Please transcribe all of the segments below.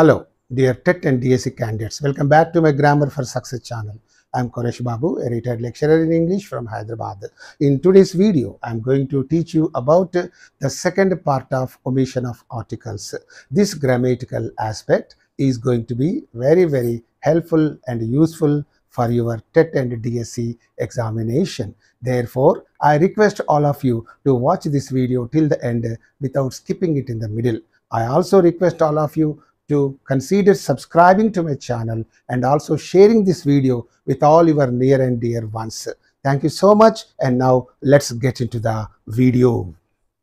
Hello, dear TET and DSC candidates. Welcome back to my Grammar for Success channel. I'm Coresh Babu, a retired lecturer in English from Hyderabad. In today's video, I'm going to teach you about the second part of omission of articles. This grammatical aspect is going to be very, very helpful and useful for your TET and DSC examination. Therefore, I request all of you to watch this video till the end without skipping it in the middle. I also request all of you to consider subscribing to my channel and also sharing this video with all your near and dear ones. Thank you so much and now let's get into the video.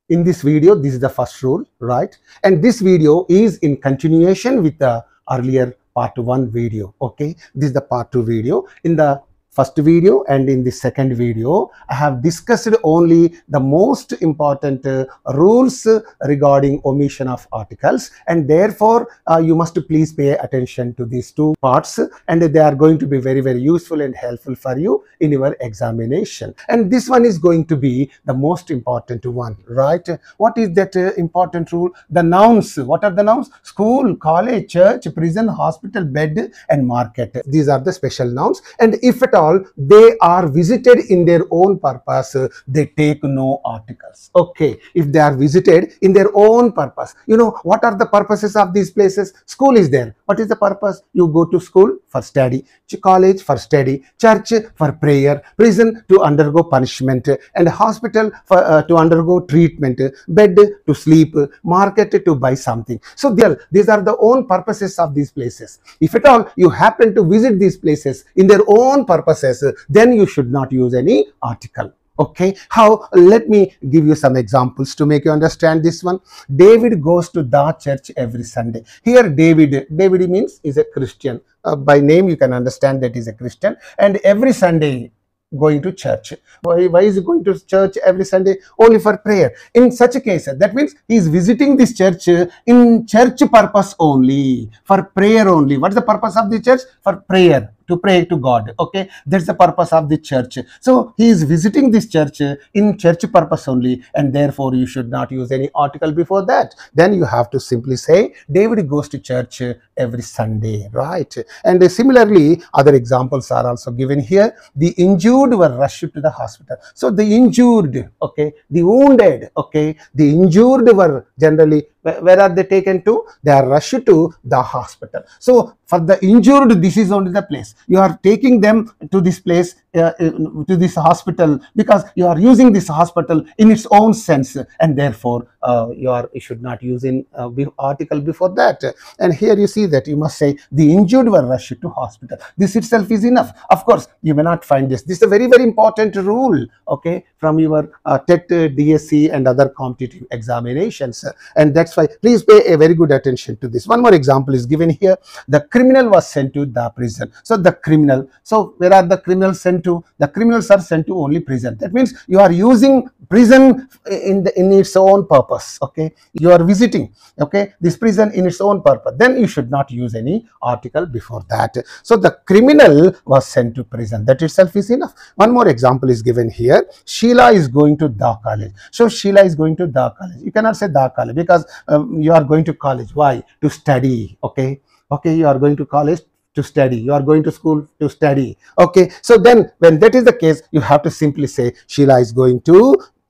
In this video, this is the first rule, right? And this video is in continuation with the earlier part 1 video, okay? This is the part 2 video. In the first video and in the second video, I have discussed only the most important uh, rules regarding omission of articles and therefore uh, you must please pay attention to these two parts and they are going to be very very useful and helpful for you in your examination. And this one is going to be the most important one right? What is that uh, important rule? The nouns. What are the nouns? School college church prison hospital bed and market. These are the special nouns. And if at all they are visited in their own purpose. They take no articles. Okay if they are visited in their own purpose. You know what are the purposes of these places? School is there what is the purpose? You go to school for study college for study church for prayer prison to undergo punishment and hospital for uh, to undergo treatment bed to sleep market to buy something. So there these are the own purposes of these places. If at all you happen to visit these places in their own purposes then you should not use any article okay how let me give you some examples to make you understand this one. David goes to the church every sunday. Here david david means is a christian. Uh, by name you can understand that he's a christian. And every sunday going to church. Why, why is he going to church every sunday? Only for prayer. In such a case that means he is visiting this church in church purpose only for prayer only. What is the purpose of the church? For prayer to pray to God. Okay, that's the purpose of the church. So he is visiting this church uh, in church purpose only, and therefore you should not use any article before that. Then you have to simply say David goes to church uh, every Sunday, right? And uh, similarly, other examples are also given here. The injured were rushed to the hospital. So the injured, okay, the wounded, okay, the injured were generally where are they taken to? They are rushed to the hospital. So for the injured this is only the place. You are taking them to this place to this hospital because you are using this hospital in its own sense and therefore uh, you are you should not use in uh, article before that. And here you see that you must say the injured were rushed to hospital. This itself is enough. Of course you may not find this. This is a very very important rule okay from your uh, TET, DSC and other competitive examinations. And that's why please pay a very good attention to this. One more example is given here. The criminal was sent to the prison. So the criminal so where are the criminals sent to the criminals are sent to only prison. That means you are using prison in the in its own purpose okay? You are visiting okay? This prison in its own purpose. Then you should not use any article before that. So the criminal was sent to prison. That itself is enough. One more example is given here. Sheila is going to the college. So sheila is going to the college. You cannot say the college because um, you are going to college. Why? To study okay? Okay you are going to college to study. You are going to school to study. Okay so then when that is the case you have to simply say sheila is going to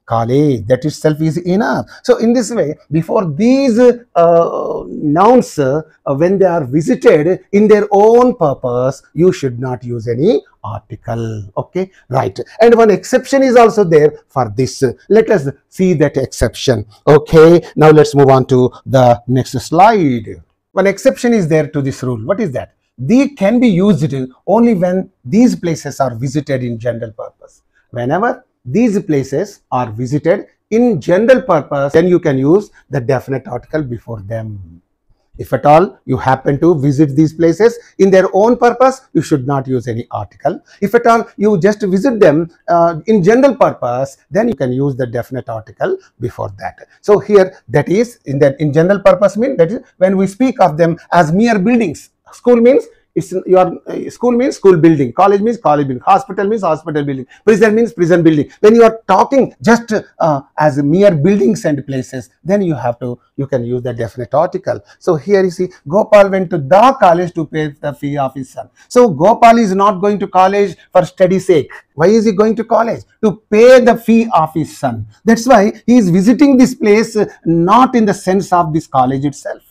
college. That itself is enough. So in this way before these uh, nouns uh, when they are visited in their own purpose you should not use any article. Okay right. And one exception is also there for this. Let us see that exception. Okay now let's move on to the next slide. One exception is there to this rule. What is that they can be used only when these places are visited in general purpose. Whenever these places are visited in general purpose then you can use the definite article before them. If at all you happen to visit these places in their own purpose you should not use any article. If at all you just visit them uh, in general purpose then you can use the definite article before that. So here that is in that in general purpose mean that is when we speak of them as mere buildings school means It's your uh, school means school building, college means college building, hospital means hospital building, prison means prison building. When you are talking just uh, as mere buildings and places, then you have to you can use the definite article. So here you see Gopal went to the college to pay the fee of his son. So Gopal is not going to college for study sake. Why is he going to college? To pay the fee of his son. That's why he is visiting this place uh, not in the sense of this college itself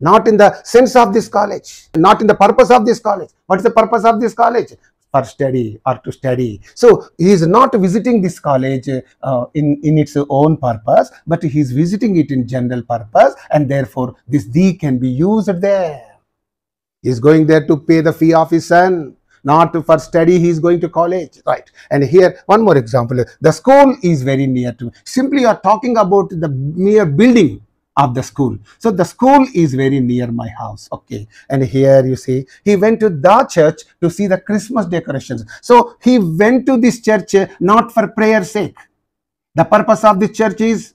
not in the sense of this college, not in the purpose of this college. What is the purpose of this college? For study or to study. So he is not visiting this college uh, in, in its own purpose, but he is visiting it in general purpose and therefore this D can be used there. He is going there to pay the fee of his son not for study he is going to college right and here one more example the school is very near to me simply you are talking about the mere building of the school. So the school is very near my house. Okay. And here you see, he went to the church to see the Christmas decorations. So he went to this church uh, not for prayer sake. The purpose of the church is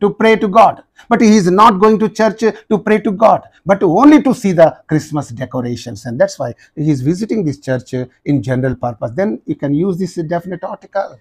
to pray to God. But he is not going to church to pray to God, but only to see the Christmas decorations. And that's why he is visiting this church uh, in general purpose. Then you can use this definite article.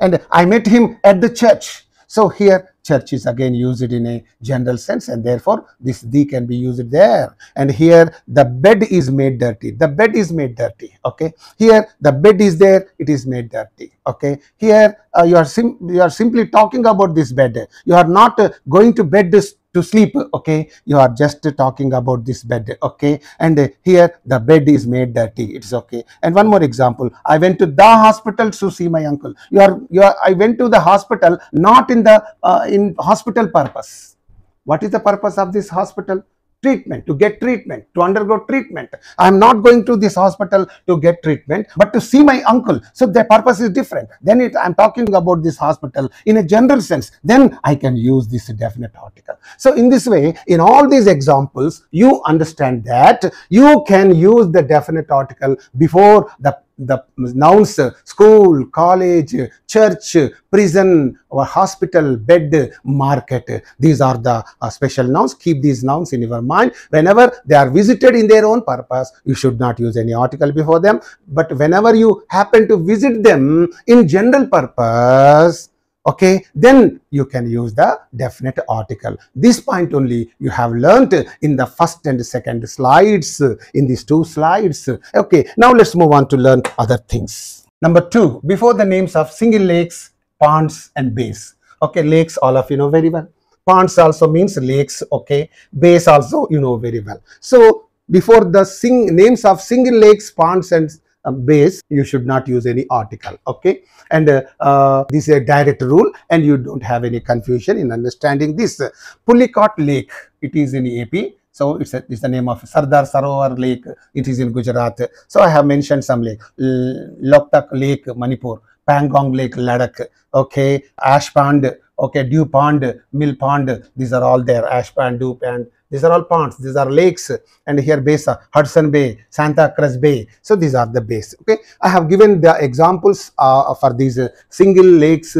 And I met him at the church. So here church is again used in a general sense and therefore this the can be used there. And here the bed is made dirty. The bed is made dirty. Okay. Here the bed is there. It is made dirty. Okay. Here uh, you are you are simply talking about this bed. You are not uh, going to bed to sleep okay? You are just talking about this bed okay? And here the bed is made dirty. It's okay. And one more example. I went to the hospital to see my uncle. You are you are i went to the hospital not in the uh, in hospital purpose. What is the purpose of this hospital treatment, to get treatment, to undergo treatment. I am not going to this hospital to get treatment, but to see my uncle. So the purpose is different. Then I'm talking about this hospital in a general sense. Then I can use this definite article. So in this way, in all these examples, you understand that you can use the definite article before the the nouns school, college, church, prison, or hospital, bed, market. These are the uh, special nouns. Keep these nouns in your mind. Whenever they are visited in their own purpose, you should not use any article before them. But whenever you happen to visit them in general purpose, okay then you can use the definite article. This point only you have learnt in the first and second slides in these two slides. Okay now let's move on to learn other things. Number two before the names of single lakes ponds and bays. Okay lakes all of you know very well. Ponds also means lakes okay. Bays also you know very well. So before the sing names of single lakes ponds and bays you should not use any article okay and uh, uh, this is a direct rule and you don't have any confusion in understanding this Pulicat Lake it is in AP so it's, a, it's the name of Sardar Sarovar Lake. It is in Gujarat. So I have mentioned some lake. Loktak Lake, Manipur. Pangong Lake, Ladakh. Okay. Ash Pond. Okay. Dew Pond, Mill Pond. These are all there. Ash Pond, Dew Pond. These are all ponds. These are lakes. And here bays Hudson Bay, Santa Cruz Bay. So these are the bays. Okay. I have given the examples uh, for these uh, single lakes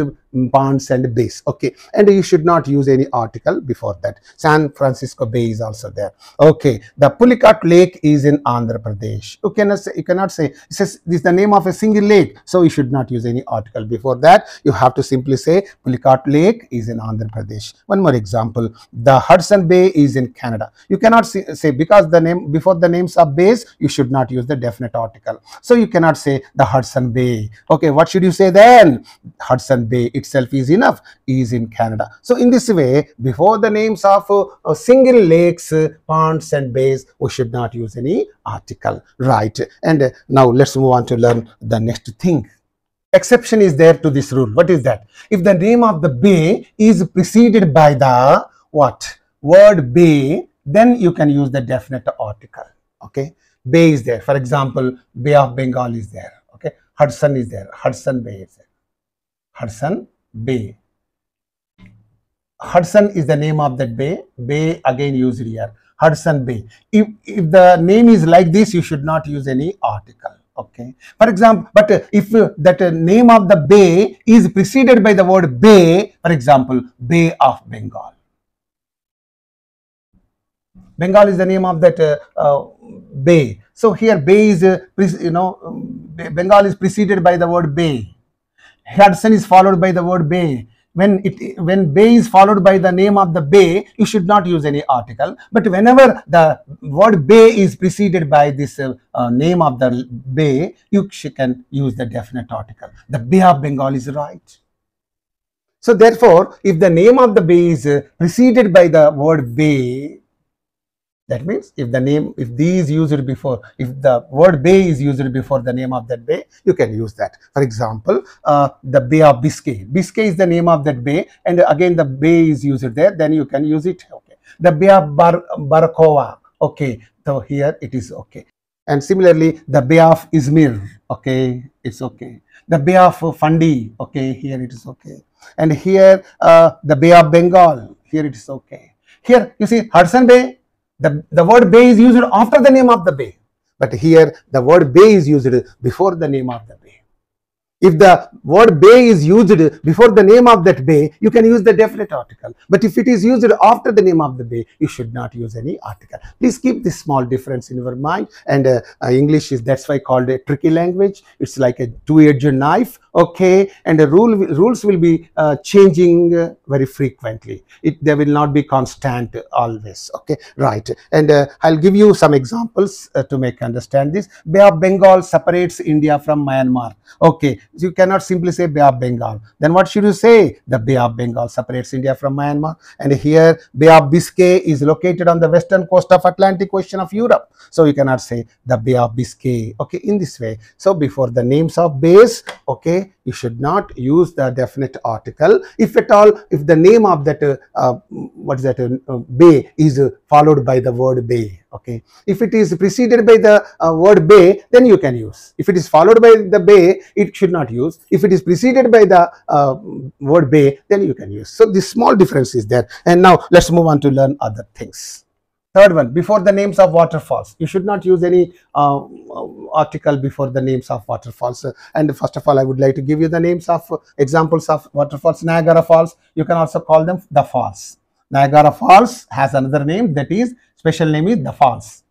ponds and bays okay. And you should not use any article before that. San francisco bay is also there. Okay. The pulicat lake is in andhra pradesh. You cannot say you cannot say this is, this is the name of a single lake. So you should not use any article before that. You have to simply say pulicat lake is in andhra pradesh. One more example. The hudson bay is in canada. You cannot say, say because the name before the names of bays you should not use the definite article. So you cannot say the hudson bay. Okay. What should you say then? Hudson bay. It itself is enough is in Canada. So in this way, before the names of uh, single lakes, uh, ponds and bays, we should not use any article, right? And uh, now let's move on to learn the next thing. Exception is there to this rule. What is that? If the name of the bay is preceded by the what? Word bay, then you can use the definite article. Okay. Bay is there. For example, Bay of Bengal is there. Okay. Hudson is there. Hudson Bay is there. Hudson Bay. Hudson is the name of that bay. Bay again used here. Hudson Bay. If, if the name is like this, you should not use any article. Okay. For example, but if that name of the bay is preceded by the word bay, for example, Bay of Bengal. Bengal is the name of that uh, uh, bay. So here bay is, uh, you know, um, Bengal is preceded by the word bay. Hudson is followed by the word bay. When it when bay is followed by the name of the bay, you should not use any article. But whenever the word bay is preceded by this uh, uh, name of the bay, you can use the definite article. The Bay of Bengal is right. So therefore, if the name of the bay is uh, preceded by the word bay, that means if the name, if these used before, if the word bay is used before the name of that bay, you can use that. For example, uh, the Bay of Biscay. Biscay is the name of that bay, and again the bay is used there. Then you can use it. Okay. The Bay of Bar Barakova. Okay. So here it is okay. And similarly, the Bay of Izmir. Okay, it's okay. The Bay of Fundy. Okay, here it is okay. And here uh, the Bay of Bengal. Here it is okay. Here you see Hudson Bay. The, the word bay is used after the name of the bay. But here the word bay is used before the name of the bay. If the word bay is used before the name of that bay, you can use the definite article. But if it is used after the name of the bay, you should not use any article. Please keep this small difference in your mind. And uh, uh, English is that's why called a tricky language. It's like a two-edged knife. Okay, and the rule rules will be uh, changing uh, very frequently. It they will not be constant always. Okay, right. And uh, I'll give you some examples uh, to make understand this. Bay of Bengal separates India from Myanmar. Okay, you cannot simply say Bay of Bengal. Then what should you say? The Bay of Bengal separates India from Myanmar. And here Bay of Biscay is located on the western coast of Atlantic Ocean of Europe. So you cannot say the Bay of Biscay. Okay, in this way. So before the names of bays, okay, you should not use the definite article. If at all, if the name of that, uh, uh, what is that, uh, bay is uh, followed by the word bay. Okay, if it is preceded by the uh, word bay, then you can use. If it is followed by the bay, it should not use. If it is preceded by the uh, word bay, then you can use. So this small difference is there. And now let's move on to learn other things. Third one, before the names of waterfalls. You should not use any uh, article before the names of waterfalls. Uh, And first of all, I would like to give you the names of uh, examples of waterfalls. Niagara Falls, you can also call them the falls. Niagara Falls has another name that is, special name is the falls.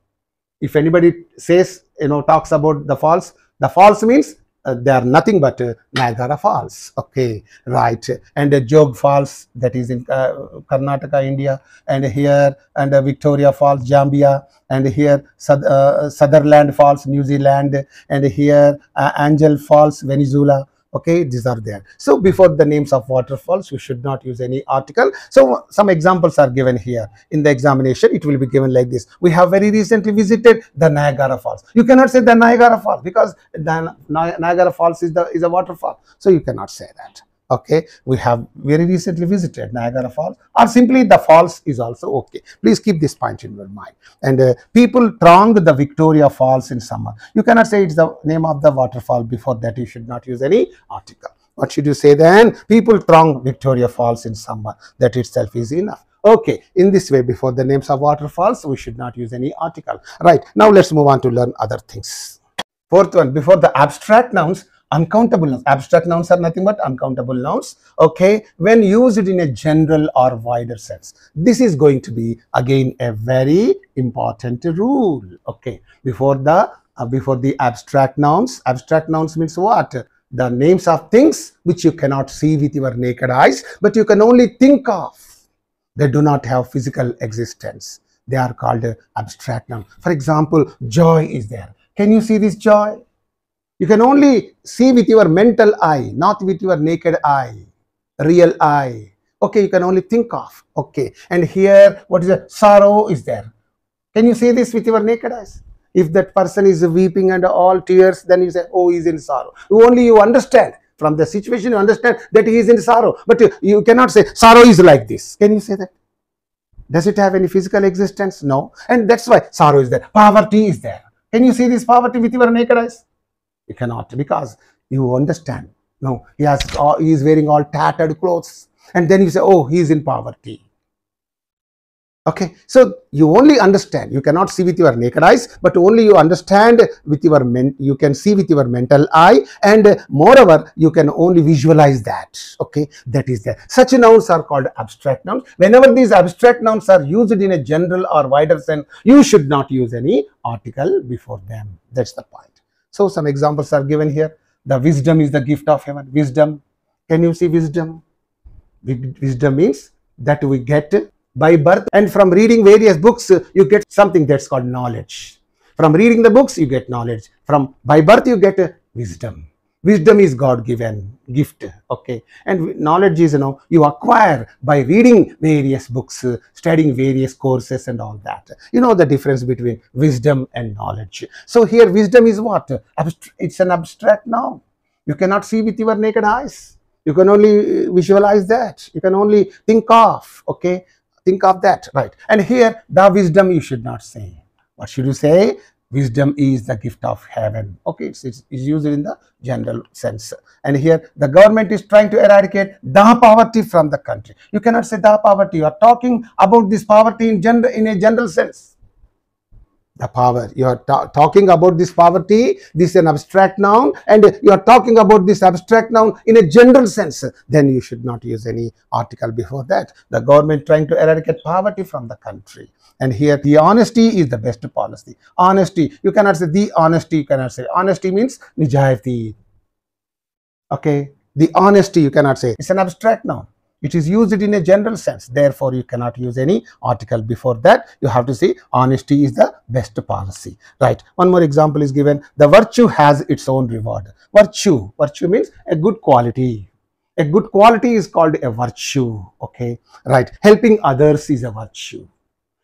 If anybody says, you know, talks about the falls, the falls means uh, they are nothing but uh, Niagara Falls. Okay, right. And uh, Jog Falls, that is in uh, Karnataka, India, and here and uh, Victoria Falls, Zambia, and here uh, Sutherland Falls, New Zealand, and here uh, Angel Falls, Venezuela. Okay, these are there. So before the names of waterfalls, you should not use any article. So some examples are given here in the examination. It will be given like this. We have very recently visited the Niagara Falls. You cannot say the Niagara Falls because the Niagara Falls is the is a waterfall. So you cannot say that. Okay, we have very recently visited Niagara Falls, or simply the falls is also okay. Please keep this point in your mind. And uh, people thronged the Victoria Falls in summer. You cannot say it's the name of the waterfall. Before that, you should not use any article. What should you say then? People throng Victoria Falls in summer. That itself is enough. Okay, in this way, before the names of waterfalls, we should not use any article. Right, now let's move on to learn other things. Fourth one, before the abstract nouns, uncountable nouns. Abstract nouns are nothing but uncountable nouns. Okay, when used in a general or wider sense. This is going to be again a very important rule. Okay, before the uh, before the abstract nouns. Abstract nouns means what? The names of things which you cannot see with your naked eyes, but you can only think of. They do not have physical existence. They are called abstract noun. For example, joy is there. Can you see this joy? You can only see with your mental eye, not with your naked eye, real eye. Okay, you can only think of. Okay, and here, what is it? Sorrow is there. Can you see this with your naked eyes? If that person is weeping and all tears, then you say, oh, he's in sorrow. Only you understand. From the situation, you understand that he is in sorrow. But you, you cannot say, sorrow is like this. Can you say that? Does it have any physical existence? No. And that's why sorrow is there. Poverty is there. Can you see this poverty with your naked eyes? You cannot because you understand. No, he has all, he is wearing all tattered clothes. And then you say, oh, he is in poverty. Okay, so you only understand, you cannot see with your naked eyes, but only you understand with your, men, you can see with your mental eye and moreover, you can only visualize that. Okay, that is there. Such nouns are called abstract nouns. Whenever these abstract nouns are used in a general or wider sense, you should not use any article before them. That's the point. So some examples are given here. The wisdom is the gift of heaven. Wisdom. Can you see wisdom? Wisdom means that we get by birth and from reading various books you get something that's called knowledge from reading the books you get knowledge from by birth you get wisdom wisdom is god given gift okay? And knowledge is you know you acquire by reading various books studying various courses and all that. You know the difference between wisdom and knowledge. So here wisdom is what? It's an abstract noun you cannot see with your naked eyes. You can only uh, visualize that. You can only think of okay? Think of that, right? And here, the wisdom you should not say. What should you say? Wisdom is the gift of heaven. Okay, it's, it's, it's used in the general sense. And here, the government is trying to eradicate the poverty from the country. You cannot say the poverty. You are talking about this poverty in, general, in a general sense the power you are ta talking about this poverty this is an abstract noun and you are talking about this abstract noun in a general sense. Then you should not use any article before that. The government trying to eradicate poverty from the country. And here the honesty is the best policy. Honesty you cannot say the honesty you cannot say. Honesty means nijayati okay? The honesty you cannot say. It's an abstract noun it is used in a general sense. Therefore, you cannot use any article before that. You have to say honesty is the best policy. Right. One more example is given. The virtue has its own reward. Virtue. Virtue means a good quality. A good quality is called a virtue. Okay. Right. Helping others is a virtue.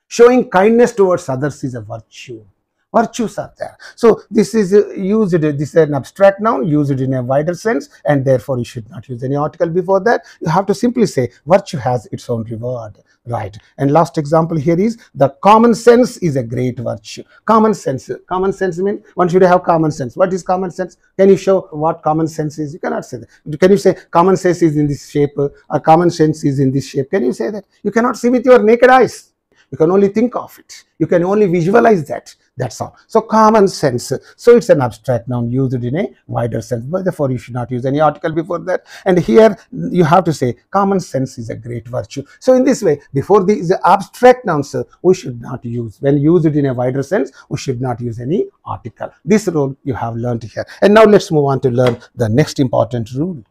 Showing kindness towards others is a virtue virtues are there. So this is uh, used, this is an abstract noun, used in a wider sense and therefore you should not use any article before that. You have to simply say virtue has its own reward, right? And last example here is the common sense is a great virtue. Common sense, common sense means one should have common sense. What is common sense? Can you show what common sense is? You cannot say that. Can you say common sense is in this shape or common sense is in this shape? Can you say that? You cannot see with your naked eyes. You can only think of it. You can only visualize that. That's all. So common sense. So it's an abstract noun used in a wider sense. But therefore, you should not use any article before that. And here you have to say common sense is a great virtue. So in this way, before the, the abstract nouns, we should not use. When used in a wider sense, we should not use any article. This rule you have learned here. And now let's move on to learn the next important rule.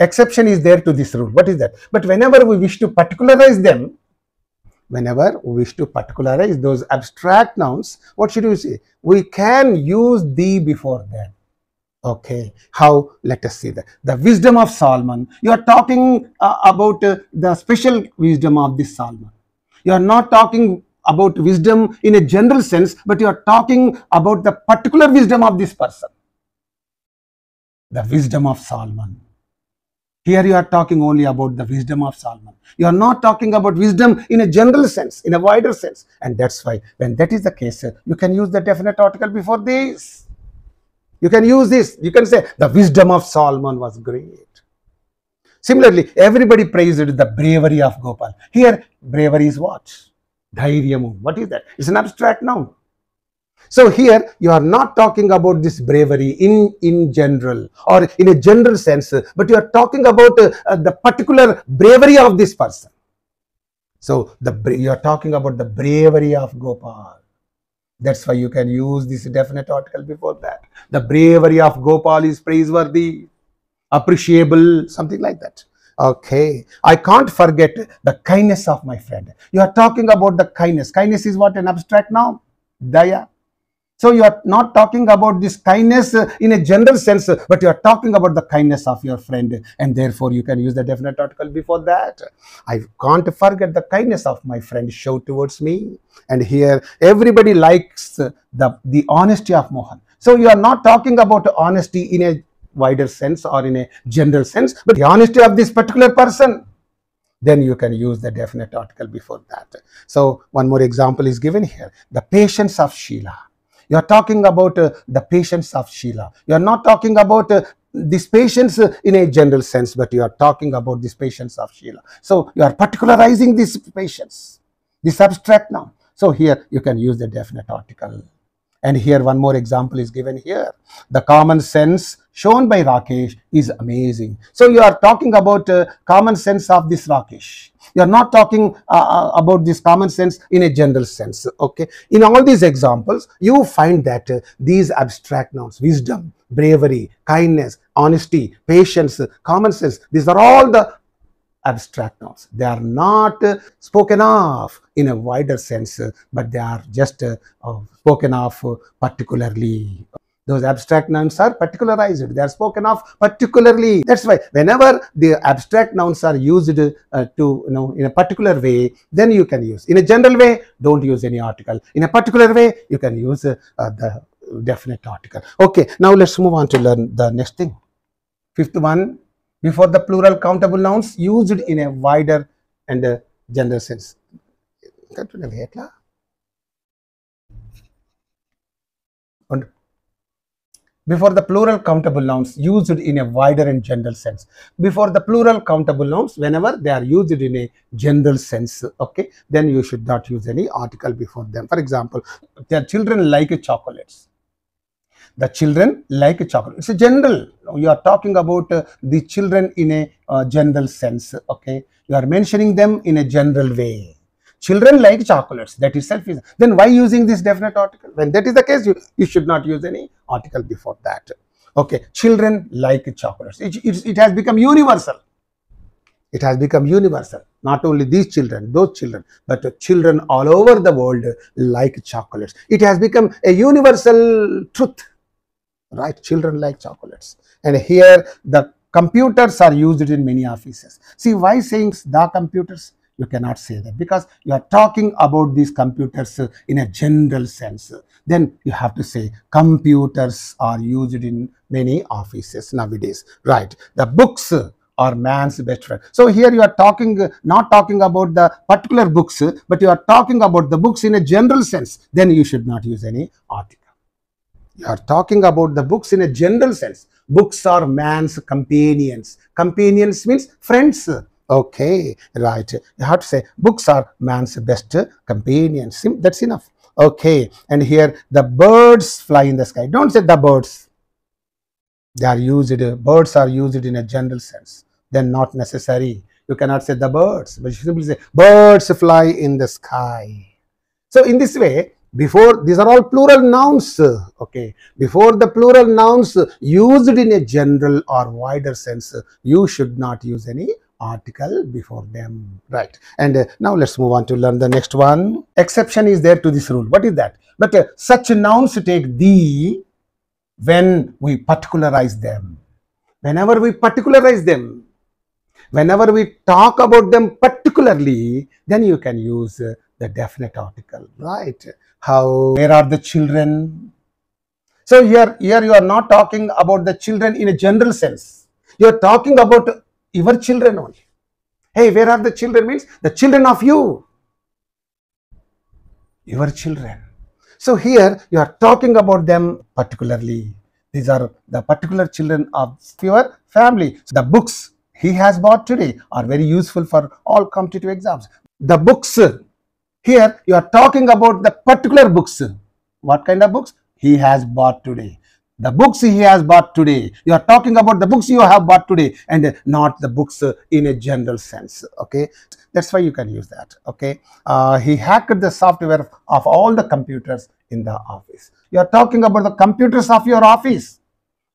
Exception is there to this rule. What is that? But whenever we wish to particularize them, whenever we wish to particularize those abstract nouns, what should we say? We can use the before them. Okay, how? Let us see that. The wisdom of Solomon. You are talking uh, about uh, the special wisdom of this Solomon. You are not talking about wisdom in a general sense, but you are talking about the particular wisdom of this person. The wisdom of Solomon. Here you are talking only about the wisdom of Solomon. You are not talking about wisdom in a general sense, in a wider sense. And that's why when that is the case, you can use the definite article before this. You can use this. You can say the wisdom of Solomon was great. Similarly, everybody praised the bravery of Gopal. Here, bravery is what? Dhairyamu. What is that? It's an abstract noun. So here you are not talking about this bravery in, in general or in a general sense, but you are talking about uh, the particular bravery of this person. So the you are talking about the bravery of Gopal. That's why you can use this definite article before that. The bravery of Gopal is praiseworthy, appreciable, something like that. Okay, I can't forget the kindness of my friend. You are talking about the kindness. Kindness is what an abstract noun. Daya. So you are not talking about this kindness uh, in a general sense, but you are talking about the kindness of your friend and therefore you can use the definite article before that. I can't forget the kindness of my friend show towards me. And here everybody likes the, the honesty of Mohan. So you are not talking about honesty in a wider sense or in a general sense, but the honesty of this particular person then you can use the definite article before that. So one more example is given here. The patience of Sheila. You are talking about uh, the patience of Sheila. You are not talking about uh, this patience uh, in a general sense, but you are talking about these patients of Sheila. So you are particularizing these patients, this abstract noun. So here you can use the definite article. And here one more example is given here. The common sense shown by Rakesh is amazing. So you are talking about uh, common sense of this Rakesh. You are not talking uh, uh, about this common sense in a general sense. Okay. In all these examples, you find that uh, these abstract nouns, wisdom, bravery, kindness, honesty, patience, common sense, these are all the abstract nouns. They are not uh, spoken of in a wider sense, uh, but they are just uh, spoken of particularly. Those abstract nouns are particularized. They are spoken of particularly. That's why whenever the abstract nouns are used to, you know, in a particular way, then you can use. In a general way, don't use any article. In a particular way, you can use the definite article. Okay, now let's move on to learn the next thing. Fifth one, before the plural countable nouns used in a wider and a general sense. before the plural countable nouns used in a wider and general sense. Before the plural countable nouns, whenever they are used in a general sense, okay, then you should not use any article before them. For example, their children like chocolates the children like chocolate. It's a general. You are talking about uh, the children in a uh, general sense. Okay. You are mentioning them in a general way. Children like chocolates. That itself is. Then why using this definite article? When that is the case, you, you should not use any article before that. Okay. Children like chocolates. It, it, it has become universal. It has become universal. Not only these children, those children, but children all over the world like chocolates. It has become a universal truth right? Children like chocolates. And here the computers are used in many offices. See why saying the computers? You cannot say that because you are talking about these computers uh, in a general sense. Then you have to say computers are used in many offices nowadays, right? The books uh, are man's best friend. So here you are talking, uh, not talking about the particular books, but you are talking about the books in a general sense. Then you should not use any article. You are talking about the books in a general sense. Books are man's companions. Companions means friends. Okay, right. You have to say books are man's best companions. That's enough. Okay, and here the birds fly in the sky. Don't say the birds. They are used, birds are used in a general sense. Then not necessary. You cannot say the birds, but you simply say birds fly in the sky. So in this way, before these are all plural nouns okay. Before the plural nouns used in a general or wider sense you should not use any article before them. Right. And uh, now let's move on to learn the next one. Exception is there to this rule. What is that? But uh, such nouns take the when we particularize them. Whenever we particularize them whenever we talk about them particularly then you can use uh, the definite article. Right how where are the children? So here here you are not talking about the children in a general sense. You are talking about your children only. Hey where are the children means? The children of you. Your children. So here you are talking about them particularly. These are the particular children of your family. So the books he has bought today are very useful for all competitive exams. The books here you are talking about the particular books. What kind of books? He has bought today. The books he has bought today. You are talking about the books you have bought today and not the books in a general sense. Okay. That's why you can use that. Okay. Uh, he hacked the software of all the computers in the office. You are talking about the computers of your office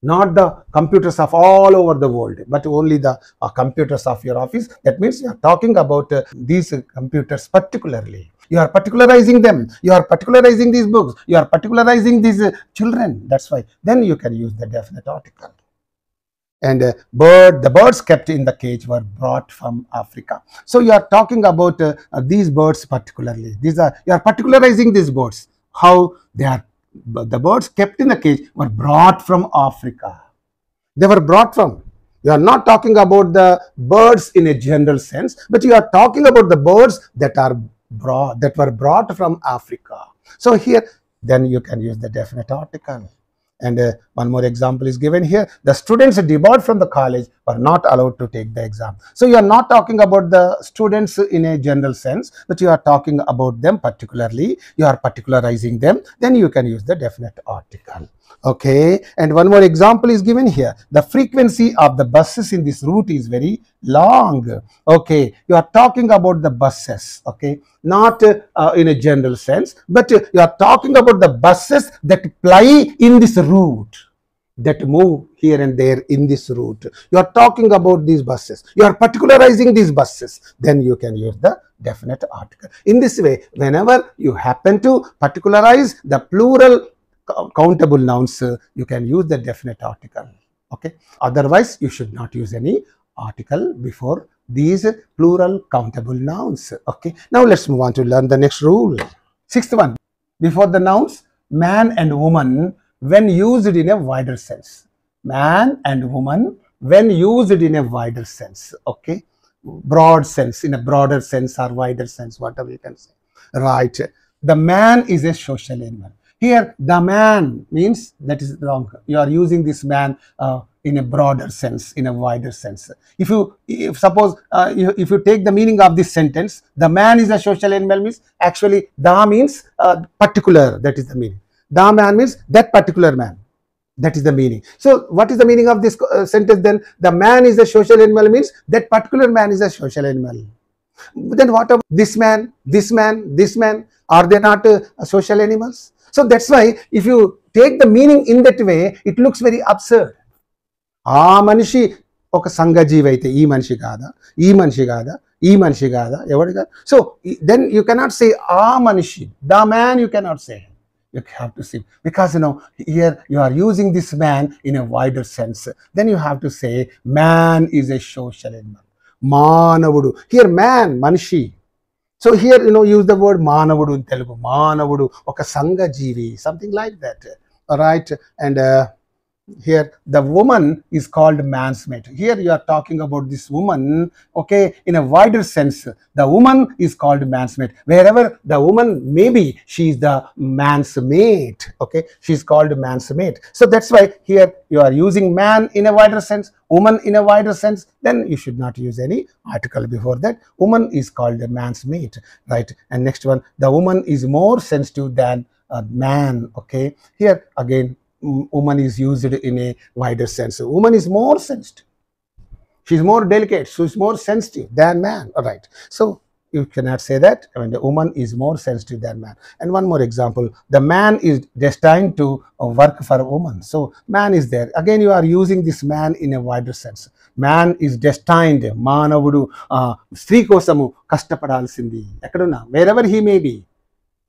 not the computers of all over the world, but only the uh, computers of your office. That means you are talking about uh, these computers particularly. You are particularizing them. You are particularizing these books. You are particularizing these uh, children. That's why. Then you can use the definite article. And uh, bird, the birds kept in the cage were brought from Africa. So you are talking about uh, these birds particularly. These are you are particularizing these birds. How they are the birds kept in the cage were brought from Africa. They were brought from. You are not talking about the birds in a general sense, but you are talking about the birds that are brought that were brought from Africa. So here, then you can use the definite article. And uh, one more example is given here. The students debarred from the college are not allowed to take the exam. So you are not talking about the students in a general sense, but you are talking about them particularly. You are particularizing them. Then you can use the definite article. Okay, and one more example is given here. The frequency of the buses in this route is very long. Okay, you are talking about the buses. Okay, not uh, in a general sense, but you are talking about the buses that ply in this route that move here and there in this route. You are talking about these buses. You are particularizing these buses. Then you can use the definite article. In this way, whenever you happen to particularize the plural countable nouns, uh, you can use the definite article. Okay. Otherwise, you should not use any article before these plural countable nouns. Okay. Now, let's move on to learn the next rule. Sixth one. Before the nouns, man and woman when used in a wider sense. Man and woman when used in a wider sense. Okay. Broad sense, in a broader sense or wider sense, whatever you can say. Right. The man is a social animal. Here, the man means that is wrong. You are using this man uh, in a broader sense, in a wider sense. If you, if suppose, uh, you, if you take the meaning of this sentence, the man is a social animal means actually the means uh, particular. That is the meaning. The man means that particular man. That is the meaning. So, what is the meaning of this uh, sentence then? The man is a social animal means that particular man is a social animal. Then what about this man, this man, this man? Are they not uh, social animals? So that's why if you take the meaning in that way, it looks very absurd. ఆ మనిషి ఒక సంఘజీవి అయితే ఈ మనిషి కాదా ఈ మనిషి కాదా ఈ మనిషి కాదా ఎవడు కాదు so then you cannot say ఆ మనిషి the man you cannot say you have to see because you know here you are using this man in a wider sense then you have to say man is a social animal మానవుడు here man మనిషి so here you know use the word మానవుడు in Telugu మానవుడు ఒక సంఘజీవి something like that right and here the woman is called man's mate. Here you are talking about this woman okay in a wider sense. The woman is called man's mate. Wherever the woman maybe she is the man's mate okay? She is called man's mate. So that's why here you are using man in a wider sense woman in a wider sense. Then you should not use any article before that. Woman is called a man's mate right? And next one the woman is more sensitive than a man okay? Here again woman is used in a wider sense. Woman is more sensitive. She's more delicate. So she's more sensitive than man. All right. So you cannot say that. I mean, the woman is more sensitive than man. And one more example: the man is destined to uh, work for a woman. So man is there. Again, you are using this man in a wider sense. Man is destined మానవుడు ఆ, స్త్రీ కోసము కష్టపడాల్సింది ఎక్కడున్నా wherever he may be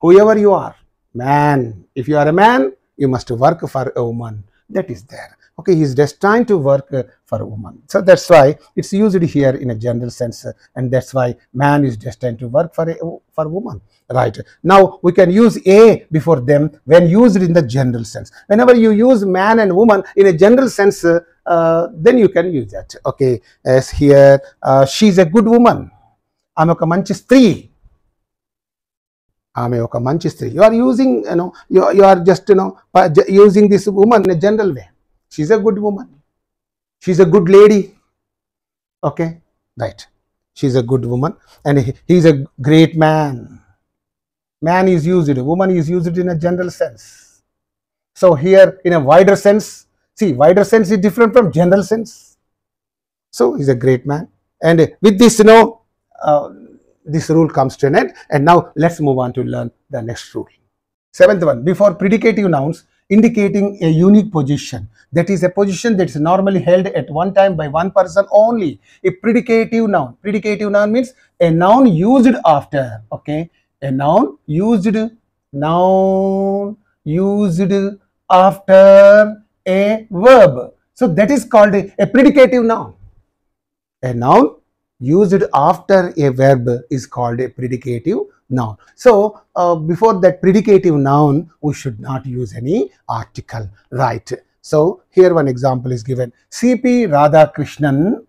who ever you are man if you are a man you must work for a woman that is there okay he is destined to work uh, for a woman so that's why it's used here in a general sense uh, and that's why man is destined to work for a for woman right now we can use a before them when used in the general sense whenever you use man and woman in a general sense uh, uh, then you can use that okay as here uh, she's a good woman ఆమె ఒక మంచి స్త్రీ ఆమె ఒక మంచి స్త్రీ you are using you know you are just you know using this woman in general way she's a good woman she a good lady okay right she's a good woman and he's a great man man is used woman is used in a general sense so here in a wider sense C wider sense is different from general sense so he's a great man and with this you know uh, this rule comes to an end. And now let's move on to learn the next rule. Seventh one before predicative nouns indicating a unique position. That is a position that is normally held at one time by one person only. A predicative noun. Predicative noun means a noun used after okay? A noun used noun used after a verb. So that is called a, a predicative noun. A noun used after a verb is called a predicative noun. So, uh, before that predicative noun, we should not use any article, right? So, here one example is given. C.P. Radhakrishnan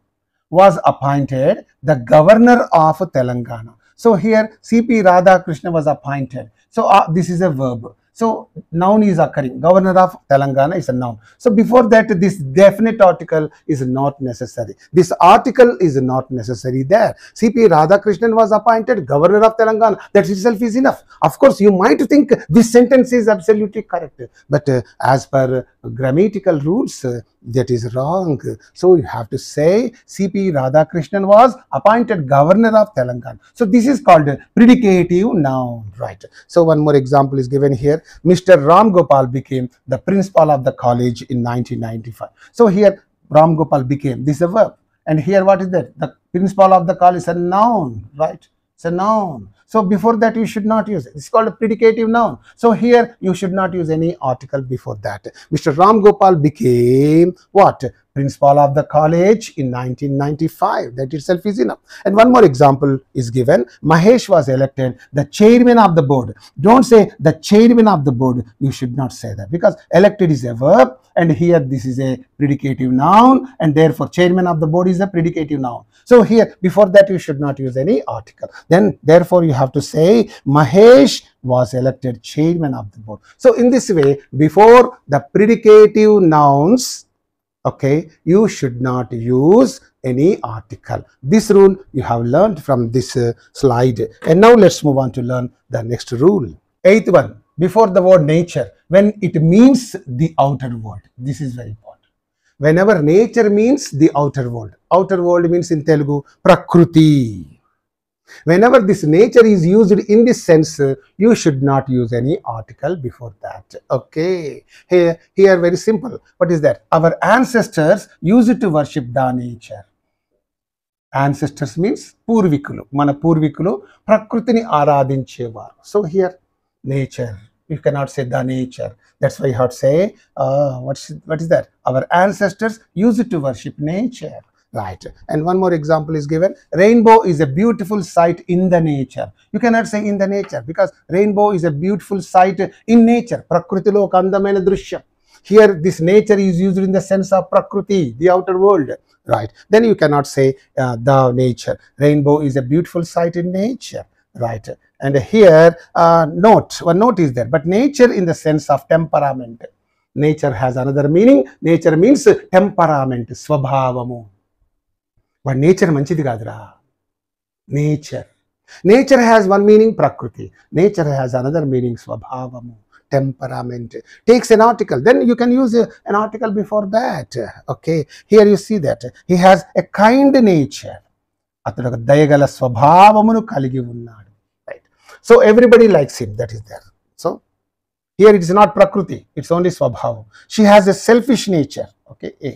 was appointed the governor of Telangana. So, here C.P. Radhakrishnan was appointed. So, uh, this is a verb. So noun is occurring. Governor of Telangana is a noun. So before that, this definite article is not necessary. This article is not necessary there. CP Radhakrishnan was appointed governor of Telangana. That itself is enough. Of course, you might think this sentence is absolutely correct. But uh, as per grammatical rules, uh, that is wrong. So you have to say CP Radhakrishnan was appointed governor of Telangana. So this is called predicative noun, right? So one more example is given here. Mr. Ram Gopal became the principal of the college in 1995. So here Ram Gopal became, this is a verb. And here what is that? The principal of the college is a noun, right? It's a noun. So before that you should not use it. It's called a predicative noun. So here you should not use any article before that. Mr. Ram Gopal became what? Principal of the college in 1995. That itself is enough. And one more example is given. Mahesh was elected the chairman of the board. Don't say the chairman of the board. You should not say that because elected is a verb and here this is a predicative noun and therefore chairman of the board is a predicative noun. So here before that you should not use any article. Then therefore you have to say Mahesh was elected chairman of the board. So in this way before the predicative nouns okay you should not use any article. This rule you have learned from this uh, slide. And now let's move on to learn the next rule. Eighth one before the word nature when it means the outer world. This is very important. Whenever nature means the outer world outer world means in telugu prakruti Whenever this nature is used in this sense, you should not use any article before that. Okay. Here, here very simple. What is that? Our ancestors used to worship the nature. Ancestors means పూర్వీకులు మన పూర్వీకులు ప్రకృతిని ఆరాధించేవారు so here nature you cannot say the nature that's why you have to say uh, what's what is that our ancestors used to worship nature Right. And one more example is given. Rainbow is a beautiful sight in the nature. You cannot say in the nature because rainbow is a beautiful sight in nature. Prakrutilo kandamena drishyam. Here this nature is used in the sense of Prakriti, the outer world. Right. Then you cannot say uh, the nature. Rainbow is a beautiful sight in nature. Right. And here uh, note, one note is there. But nature in the sense of temperament. Nature has another meaning. Nature means temperament, swabhavamu. వాడి nature మంచిది కాదురా. Nature. Nature has one meaning ప్రకృతి. Nature has another meaning స్వభావము. temperament takes an article then you can use a, an article before that okay here you see that he has a kind nature అతడు ఒక దయగల స్వభావమును కలిగి ఉన్నాడు. Right. So everybody likes him. That is there. So here it's not ప్రకృతి. It's only స్వభావం. She has a selfish nature. Okay? A?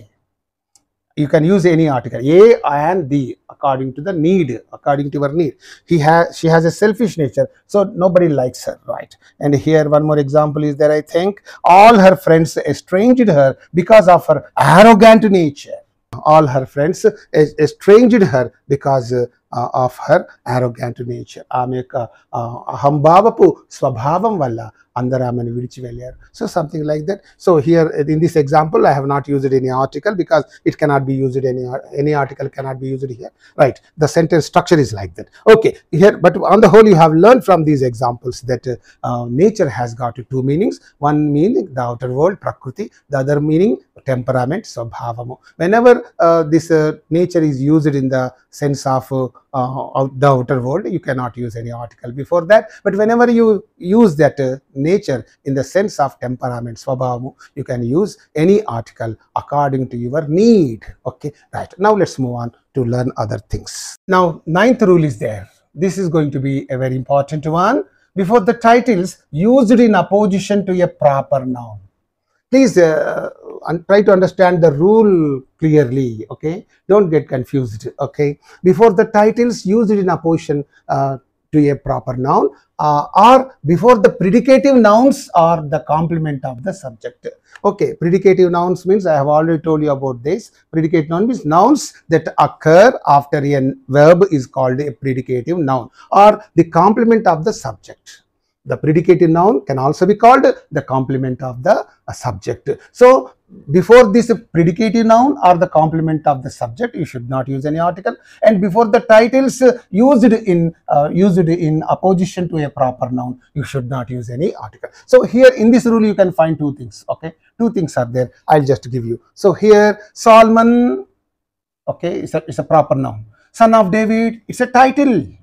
you can use any article a and the according to the need according to her need he has she has a selfish nature so nobody likes her right and here one more example is there i think all her friends estranged her because of her arrogant nature all her friends estranged her because uh, of her arrogant nature ఆమె యొక్క అహంభావపు స్వభావం వల్ల Pandaraman Virichi So something like that. So here in this example, I have not used any article because it cannot be used any any article cannot be used here. Right. The sentence structure is like that. Okay. Here, but on the whole, you have learned from these examples that uh, uh, nature has got two meanings. One meaning the outer world, prakriti. The other meaning temperament, swabhavamu. Whenever uh, this uh, nature is used in the sense of uh, uh, uh, the outer world you cannot use any article before that. But whenever you use that uh, nature in the sense of temperament swabhavamu you can use any article according to your need. Okay right. Now let's move on to learn other things. Now ninth rule is there. This is going to be a very important one. Before the titles used in opposition to a proper noun please uh, try to understand the rule clearly okay? Don't get confused okay? Before the titles used in opposition uh, to a proper noun uh, or before the predicative nouns or the complement of the subject. Okay predicative nouns means i have already told you about this. Predicative noun means nouns that occur after a verb is called a predicative noun or the complement of the subject the predicative noun can also be called the complement of the uh, subject. So, before this predicative noun or the complement of the subject, you should not use any article. And before the titles uh, used in uh, used in opposition to a proper noun, you should not use any article. So, here in this rule, you can find two things. Okay, two things are there. I'll just give you. So, here Solomon, okay, it's a, it's a proper noun. Son of David, it's a title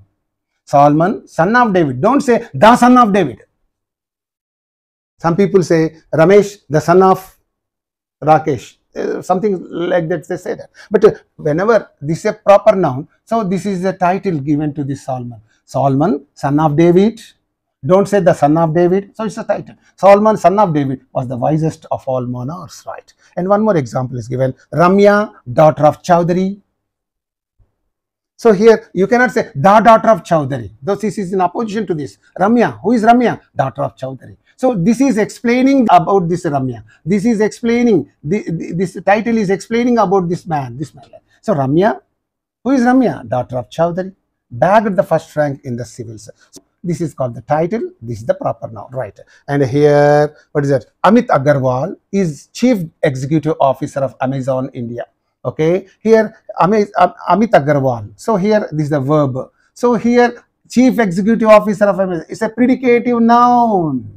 Solomon, son of David. Don't say the son of David. Some people say Ramesh, the son of Rakesh. Uh, something like that they say that. But uh, whenever this is a proper noun, so this is a title given to this Solomon. Solomon, son of David. Don't say the son of David. So it's a title. Solomon, son of David, was the wisest of all monarchs, right? And one more example is given. Ramya, daughter of Chowdhury. So here you cannot say the daughter of Chowdhury. Though this is in opposition to this. Ramya, who is Ramya? Daughter of Chowdhury. So this is explaining about this Ramya. This is explaining, the, this title is explaining about this man, this man. So Ramya, who is Ramya? Daughter of Chowdhury. Bagged the first rank in the civil service. So this is called the title. This is the proper noun, right? And here, what is that? Amit Agarwal is Chief Executive Officer of Amazon India okay? Here Amit, Amit Agarwal. So here this is the verb. So here chief executive officer of Amazon is a predicative noun.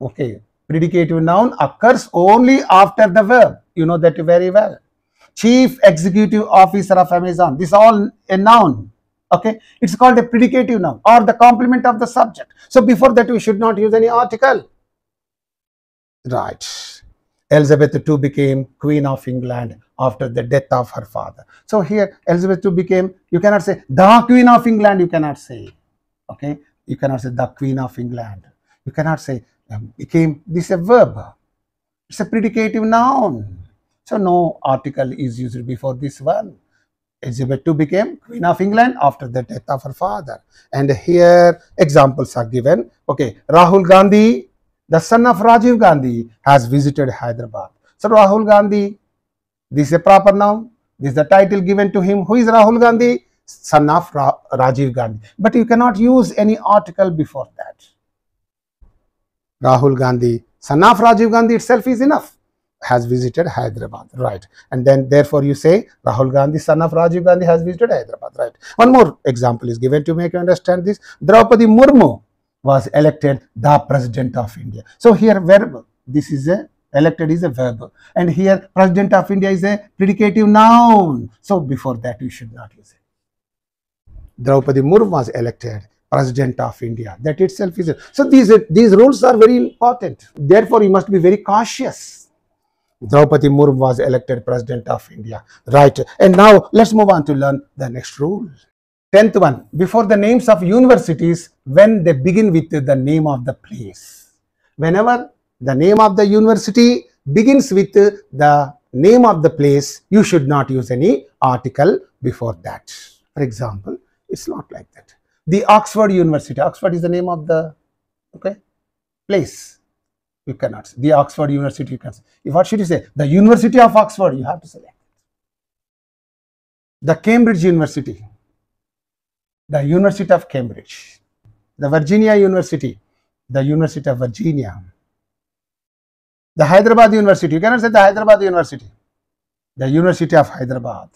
Okay? Predicative noun occurs only after the verb. You know that very well. Chief executive officer of Amazon. This is all a noun. Okay? It's called a predicative noun or the complement of the subject. So before that we should not use any article. Right Elizabeth II became Queen of England after the death of her father. So here Elizabeth II became, you cannot say the Queen of England, you cannot say. Okay, you cannot say the Queen of England. You cannot say um, became, this is a verb. It's a predicative noun. So no article is used before this one. Elizabeth II became Queen of England after the death of her father. And here examples are given. Okay, Rahul Gandhi the son of Rajiv Gandhi has visited Hyderabad. So Rahul Gandhi, this is a proper noun. This is the title given to him. Who is Rahul Gandhi? Son of Ra Rajiv Gandhi. But you cannot use any article before that. Rahul Gandhi, son of Rajiv Gandhi itself is enough. Has visited Hyderabad, right? And then therefore you say Rahul Gandhi, son of Rajiv Gandhi, has visited Hyderabad, right? One more example is given to make you understand this. Draupadi Murmu, was elected the president of India. So here verb, this is a elected is a verb and here president of India is a predicative noun. So before that you should not use it. Draupadi Murmu was elected president of India. That itself is a, so these these rules are very important. Therefore you must be very cautious. Draupadi Murmu was elected president of India. Right. And now let's move on to learn the next rule. Tenth one, before the names of universities, when they begin with the name of the place. Whenever the name of the university begins with the name of the place, you should not use any article before that. For example, it's not like that. The Oxford University, Oxford is the name of the okay place. You cannot. The Oxford University, you can say. What should you say? The University of Oxford, you have to select. The Cambridge University, the University of Cambridge, the Virginia University, the University of Virginia, the Hyderabad University, you cannot say the Hyderabad University, the University of Hyderabad,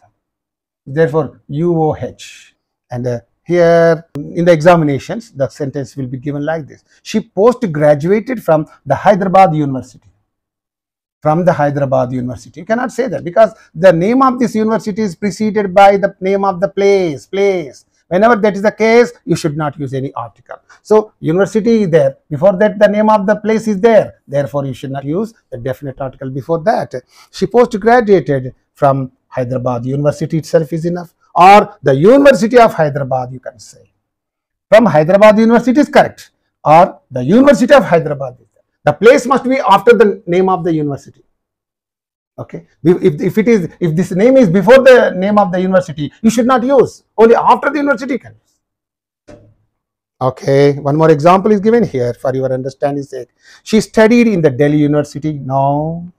therefore UOH. And uh, here in the examinations, the sentence will be given like this. She post-graduated from the Hyderabad University. From the Hyderabad University. You cannot say that because the name of this university is preceded by the name of the place, place. Whenever that is the case, you should not use any article. So, university is there. Before that, the name of the place is there. Therefore, you should not use the definite article before that. She post-graduated from Hyderabad. University itself is enough. Or the University of Hyderabad, you can say. From Hyderabad University is correct. Or the University of Hyderabad. The place must be after the name of the university okay? If, if it is if this name is before the name of the university you should not use. Only after the university can okay? One more example is given here for your understanding sake. She studied in the delhi university. No.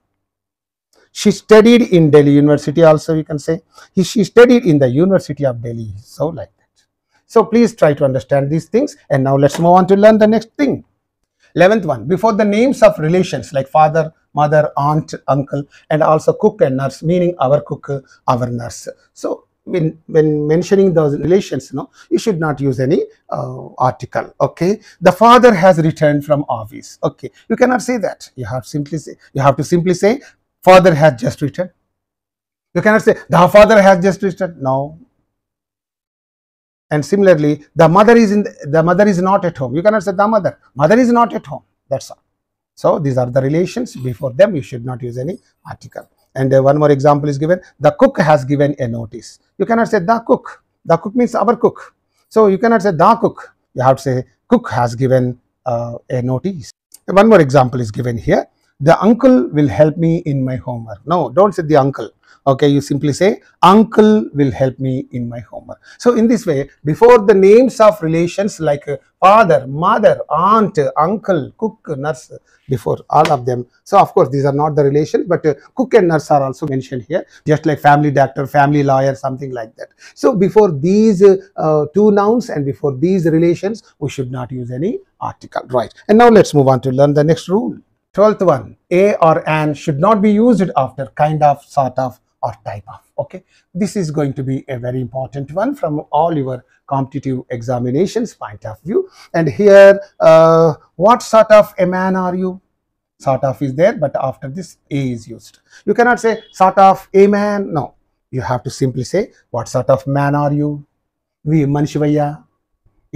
She studied in delhi university also you can say. He, she studied in the university of delhi. So like that. So please try to understand these things. And now let's move on to learn the next thing. 11th one, before the names of relations like father, mother, aunt, uncle, and also cook and nurse, meaning our cook, our nurse. So when, when mentioning those relations, no, you should not use any uh, article. Okay, the father has returned from office. Okay, you cannot say that. You have simply say you have to simply say father has just returned. You cannot say the father has just returned. No. And similarly, the mother is in the, the mother is not at home. You cannot say the mother. Mother is not at home. That's all. So these are the relations. Before them, you should not use any article. And uh, one more example is given. The cook has given a notice. You cannot say the cook. The cook means our cook. So you cannot say the cook. You have to say cook has given uh, a notice. One more example is given here. The uncle will help me in my homework. No, don't say the uncle. Okay, you simply say uncle will help me in my homework. So in this way, before the names of relations like uh, father, mother, aunt, uncle, cook, nurse, before all of them. So of course, these are not the relations, but uh, cook and nurse are also mentioned here, just like family doctor, family lawyer, something like that. So before these uh, two nouns and before these relations, we should not use any article, right? And now let's move on to learn the next rule. 12th one, a or an should not be used after kind of, sort of, or type of. Okay, this is going to be a very important one from all your competitive examinations point of view. And here, uh, what sort of a man are you? Sort of is there, but after this, a is used. You cannot say sort of a man. No, you have to simply say what sort of man are you? నువ్వు ఏం మనిషివయ్యా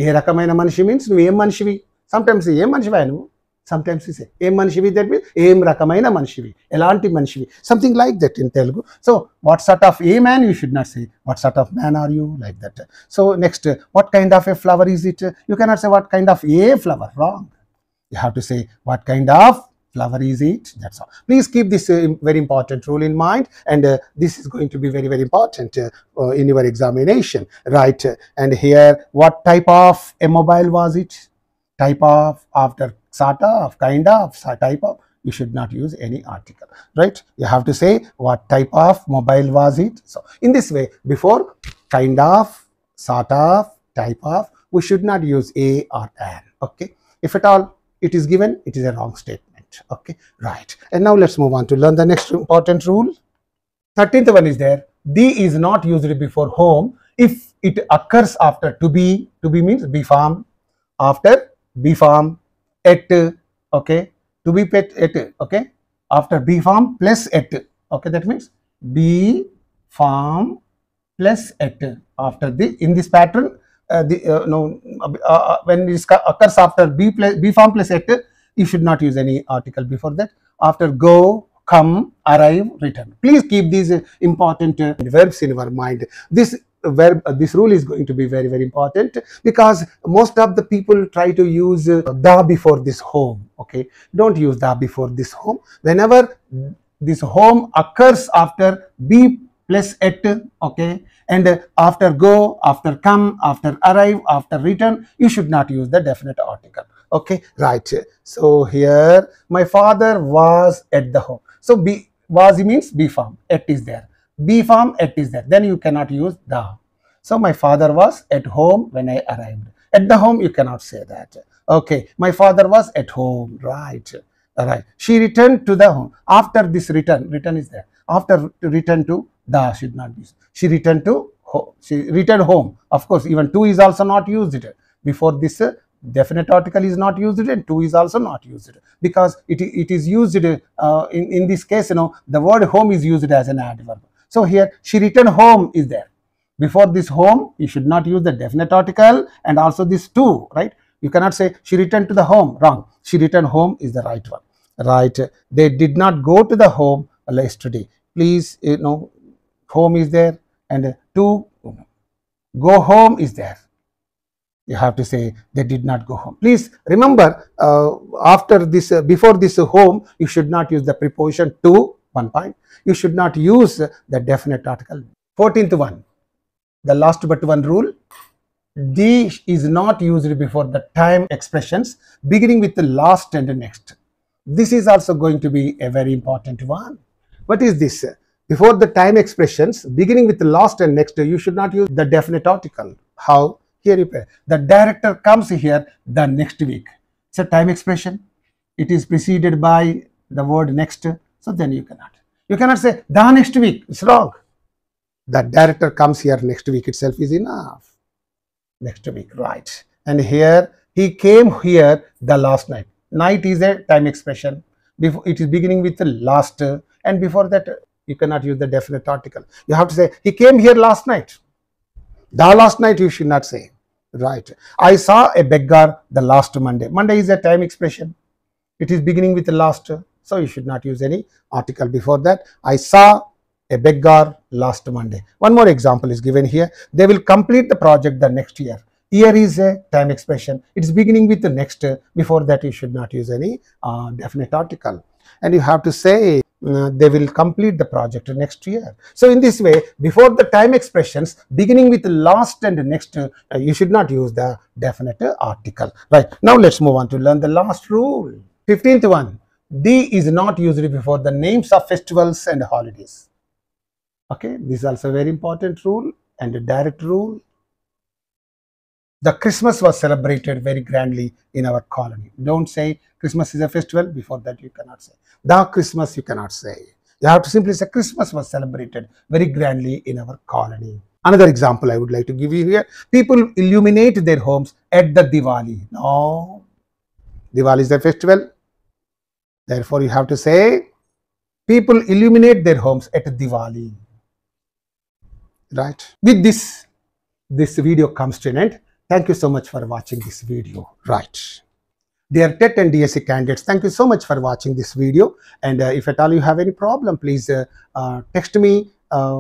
ఏ రకమైన మనిషి means నువ్వు ఏం మనిషివి sometimes ఏం మనిషివా నువ్వు సమ్టైమ్స్ సే ఏం మనిషివి దట్ మీన్స్ ఏం రకమైన మనిషివి ఎలాంటి మనిషివి something like that in Telugu so what sort of A man you should not say what sort of man are you like that so next what kind of A flower is it you cannot say what kind of A flower wrong you have to say what kind of flower is it that's all please keep this uh, im- very important rule in mind and uh, this is going to be very very important uh, uh, in your examination right and here what type of a mobile was it type of after sort of kind of type of you should not use any article right? You have to say what type of mobile was it. So in this way before kind of sort of type of we should not use a or an okay? If at all it is given it is a wrong statement okay? Right. And now let's move on to learn the next important rule. 13th one is there. The is not used before home. If it occurs after to be to be means be farm. After be farm at okay? To be pet at okay? After be farm plus at okay? That means be farm plus at after the in this pattern uh, the uh, no uh, uh, when this occurs after b plus b farm plus at you should not use any article before that. After go come arrive return. Please keep these important uh, verbs in your mind. This verb uh, this rule is going to be very very important because most of the people try to use uh, the before this home okay? Don't use the before this home. Whenever this home occurs after be plus at okay? And uh, after go after come after arrive after return you should not use the definite article okay? Right. So here my father was at the home. So be was means be farm. At is there be farm at is there. Then you cannot use the so my father was at home when i arrived. At the home you cannot say that. Okay my father was at home right right. She returned to the home. After this return return is there. After return to the should not be she returned to home she returned home. Of course even to is also not used. Before this definite article is not used and to is also not used. Because it, it is used uh, in, in this case you know the word home is used as an adverb so here she returned home is there. Before this home you should not use the definite article and also this to right? You cannot say she returned to the home. Wrong. She returned home is the right one. Right. They did not go to the home yesterday. Please you know home is there and to go home is there. You have to say they did not go home. Please remember uh, after this uh, before this uh, home you should not use the preposition to one point you should not use the definite article 14th one the last but one rule D is not used before the time expressions beginning with the last and the next this is also going to be a very important one what is this before the time expressions beginning with the last and next you should not use the definite article how Here you pay. The director comes here the next week. It's a time expression. It is preceded by the word next. So then you cannot. You cannot say the next week. It's wrong. The director comes here next week itself is enough. Next week, right. And here he came here the last night. Night is a time expression. Before it is beginning with the last, and before that you cannot use the definite article. You have to say he came here last night. The last night you should not say. Right. I saw a beggar the last Monday. Monday is a time expression. It is beginning with the last, so you should not use any article before that. I saw a beggar last Monday. One more example is given here. They will complete the project the next year. Year is a time expression. It is beginning with the next. Before that, you should not use any uh, definite article. And you have to say uh, they will complete the project next year. So in this way, before the time expressions, beginning with the last and next, uh, you should not use the definite article. Right. Now let's move on to learn the last rule. 15th one. D is not used before the names of festivals and holidays. Okay, this is also a very important rule and a direct rule. The Christmas was celebrated very grandly in our colony. Don't say Christmas is a festival. Before that, you cannot say. The Christmas, you cannot say. You have to simply say Christmas was celebrated very grandly in our colony. Another example I would like to give you here. People illuminate their homes at the Diwali. No. Diwali is a festival. Therefore, you have to say people illuminate their homes at Diwali. Right. With this, this video comes to an end. Thank you so much for watching this video. Right. Dear TET and DSC candidates, thank you so much for watching this video. And uh, if at all you have any problem, please uh, uh, text me uh,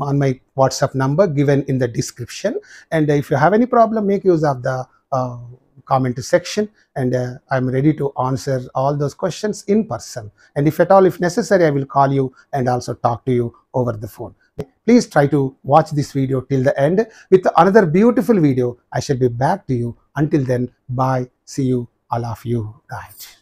on my WhatsApp number given in the description. And if you have any problem, make use of the uh, comment section and uh, I'm ready to answer all those questions in person. And if at all, if necessary, I will call you and also talk to you over the phone. Please try to watch this video till the end with another beautiful video. I shall be back to you. Until then, bye. See you, all of you. Right.